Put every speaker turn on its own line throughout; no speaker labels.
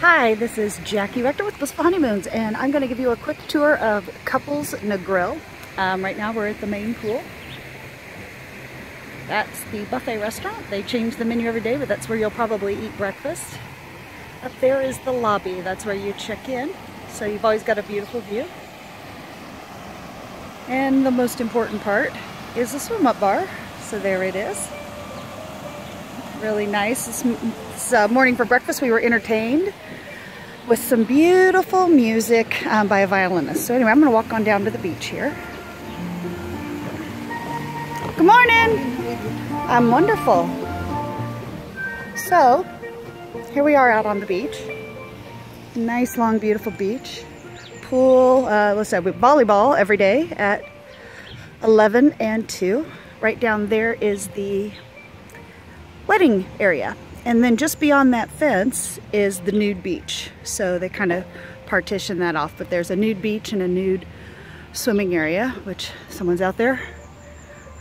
Hi, this is Jackie Rector with Blissful Honeymoons, and I'm going to give you a quick tour of Couples Negril. Um, right now we're at the main pool. That's the buffet restaurant. They change the menu every day, but that's where you'll probably eat breakfast. Up there is the lobby. That's where you check in. So you've always got a beautiful view. And the most important part is the swim up bar. So there it is. Really nice. This, this uh, morning for breakfast we were entertained with some beautiful music um, by a violinist. So anyway, I'm going to walk on down to the beach here. Good morning. I'm wonderful. So, here we are out on the beach. Nice, long, beautiful beach. Pool, uh, let's say we volleyball every day at 11 and 2. Right down there is the wedding area. And then just beyond that fence is the nude beach. So they kind of partition that off. But there's a nude beach and a nude swimming area, which someone's out there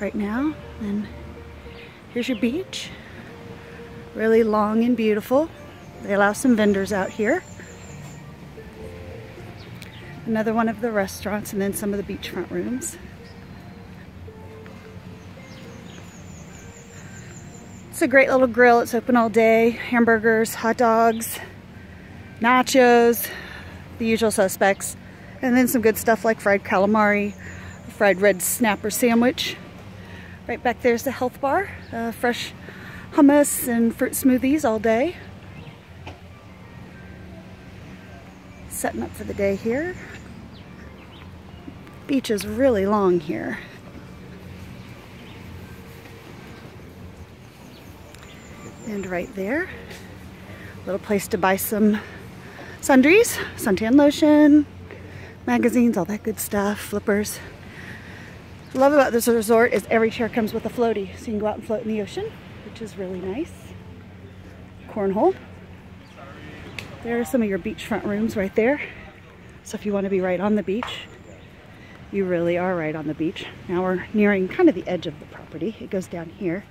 right now. And here's your beach. Really long and beautiful. They allow some vendors out here. Another one of the restaurants and then some of the beachfront rooms. It's a great little grill. It's open all day. Hamburgers, hot dogs, nachos, the usual suspects. And then some good stuff like fried calamari, fried red snapper sandwich, Right back there's the health bar, uh, fresh hummus and fruit smoothies all day. Setting up for the day here. Beach is really long here. And right there, little place to buy some sundries, suntan lotion, magazines, all that good stuff, flippers love about this resort is every chair comes with a floaty, so you can go out and float in the ocean, which is really nice. Cornhole. There are some of your beachfront rooms right there. So if you want to be right on the beach, you really are right on the beach. Now we're nearing kind of the edge of the property. It goes down here.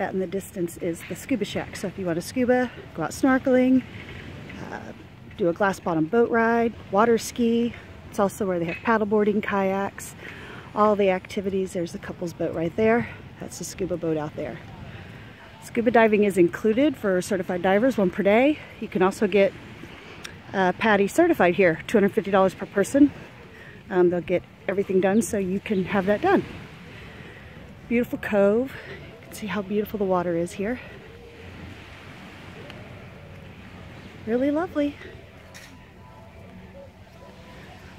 That in the distance is the scuba shack. So if you want to scuba, go out snorkeling, uh, do a glass bottom boat ride, water ski. It's also where they have paddleboarding, kayaks, all the activities. There's a couple's boat right there. That's the scuba boat out there. Scuba diving is included for certified divers, one per day. You can also get uh, certified here, $250 per person. Um, they'll get everything done so you can have that done. Beautiful cove. See how beautiful the water is here. Really lovely.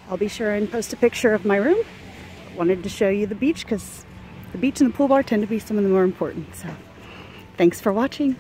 I'll be sure and post a picture of my room wanted to show you the beach because the beach and the pool bar tend to be some of the more important. So thanks for watching.